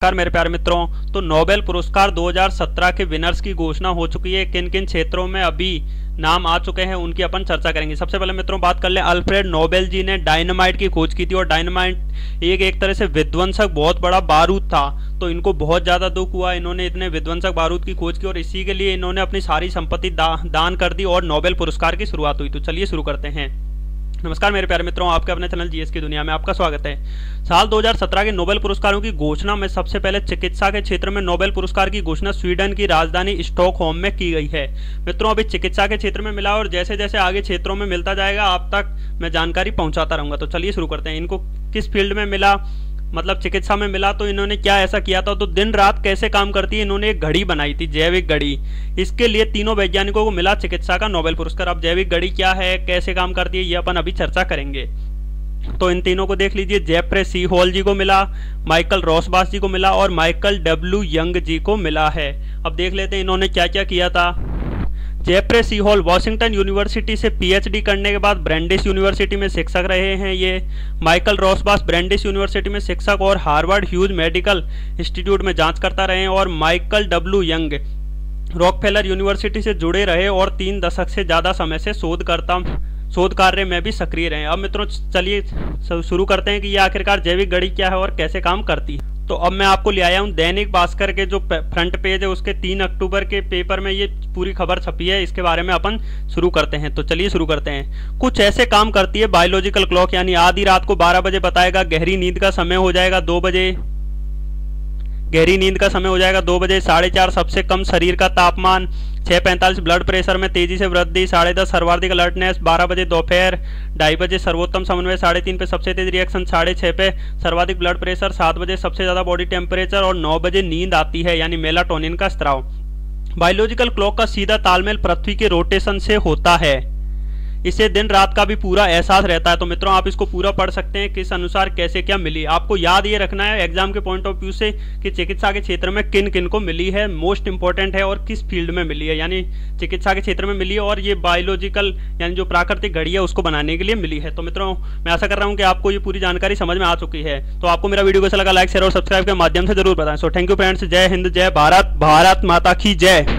नमस्कार मेरे प्यारे मित्रों तो नोबेल पुरस्कार 2017 के विनर्स की घोषणा हो चुकी है। किन किन क्षेत्रों में अभी नाम आ चुके हैं उनकी अपन चर्चा करेंगे। सबसे पहले मित्रों बात कर ले अल्फ्रेड नोबेल जी ने डायनामाइट की खोज की थी और डायनामाइट एक एक तरह से विध्वंसक बहुत बड़ा बारूद था। तो इनको बहुत ज़्यादा दुख हुआ इन्होंने इतने विध्वंसक बारूद की खोज की और इसी के लिए इन्होंने अपनी सारी संपत्ति दा, दान कर दी और नोबेल पुरस्कार की शुरुआत हुई। तो चलिए शुरू करते हैं। नमस्कार मेरे प्यारे मित्रों, आपके अपने चैनल जीएस की दुनिया में आपका स्वागत है। साल 2017 के नोबेल पुरस्कारों की घोषणा में सबसे पहले चिकित्सा के क्षेत्र में नोबेल पुरस्कार की घोषणा स्वीडन की राजधानी स्टॉकहोम में की गई है। मित्रों, अभी चिकित्सा के क्षेत्र में मिला और जैसे जैसे आगे क्षेत्रों में मिलता जाएगा, आप तक मैं जानकारी पहुंचाता रहूँगा। तो चलिए शुरू करते हैं। इनको किस फ़ील्ड में मिला? मतलब चिकित्सा में मिला तो इन्होंने क्या ऐसा किया था? तो दिन रात कैसे काम करती है? इन्होंने एक घड़ी बनाई थी, जैविक घड़ी। इसके लिए तीनों वैज्ञानिकों को मिला चिकित्सा का नोबेल पुरस्कार। अब जैविक घड़ी क्या है? कैसे काम करती है? ये अपन अभी चर्चा करेंगे। तो इन तीनों को देख लीजिए। जेफ्रे सी हॉल जी को मिला, माइकल रॉसबास जी को मिला और माइकल डब्ल्यू यंग जी को मिला है। अब देख लेते हैं इन्होंने क्या क्या किया था। Jeffrey C Hall Washington University से पीएचडी करने के बाद ब्रेंडिस यूनिवर्सिटी में शिक्षक रहे हैं ये। माइकल रॉसबास ब्रेंडिस यूनिवर्सिटी में शिक्षक और हार्वर्ड ह्यूज मेडिकल इंस्टीट्यूट में जाँच करता रहे और Michael W Young Rockefeller University से जुड़े रहे और तीन दशक से ज़्यादा समय से शोध करता शोध कार्य में भी सक्रिय रहे अब मित्रों, चलिए, शुरू करते हैं कि ये आखिरकार जैविक गढ़ी क्या है और कैसे काम करती है। तो अब मैं आपको ले आया हूँ दैनिक भास्कर के जो फ्रंट पेज है, उसके तीन अक्टूबर के पेपर में ये पूरी खबर छपी है। इसके बारे में अपन शुरू करते हैं। तो चलिए शुरू करते हैं। कुछ ऐसे काम करती है बायोलॉजिकल क्लॉक यानी आधी रात को 12 बजे बताएगा, गहरी नींद का समय हो जाएगा दो बजे। गहरी नींद का समय हो जाएगा दो बजे, साढ़े चार सबसे कम शरीर का तापमान छः पैंतालीस ब्लड प्रेशर में तेज़ी से वृद्धि, साढ़े दस सर्वाधिक अलर्टनेस, बारह बजे दोपहर, ढाई बजे सर्वोत्तम समन्वय, साढ़े तीन पे सबसे तेज रिएक्शन साढ़े छः पे सर्वाधिक ब्लड प्रेशर, सात बजे सबसे ज़्यादा बॉडी टेम्परेचर और नौ बजे नींद आती है, यानी मेलाटोनिन का स्त्राव। बायोलॉजिकल क्लॉक का सीधा तालमेल पृथ्वी के रोटेशन से होता है। इससे दिन रात का भी पूरा एहसास रहता है। तो मित्रों, आप इसको पूरा पढ़ सकते हैं, किस अनुसार, कैसे, क्या मिली। आपको याद ये रखना है एग्ज़ाम के पॉइंट ऑफ़ व्यू से, कि चिकित्सा के क्षेत्र में किन किन को मिली है मोस्ट इंपॉर्टेंट है और किस फ़ील्ड में मिली है। यानी चिकित्सा के क्षेत्र में मिली है और ये बायोलॉजिकल यानी जो प्राकृतिक घड़ी है, उसको बनाने के लिए मिली है। तो मित्रों, मैं आशा कर रहा हूँ कि आपको ये पूरी जानकारी समझ में आ चुकी है। तो आपको मेरा वीडियो कैसा लगा लाइक शेयर और सब्सक्राइब के माध्यम से ज़रूर बताएँ। सो थैंक यू फ्रेंड्स जय हिंद, जय भारत भारत माता की जय।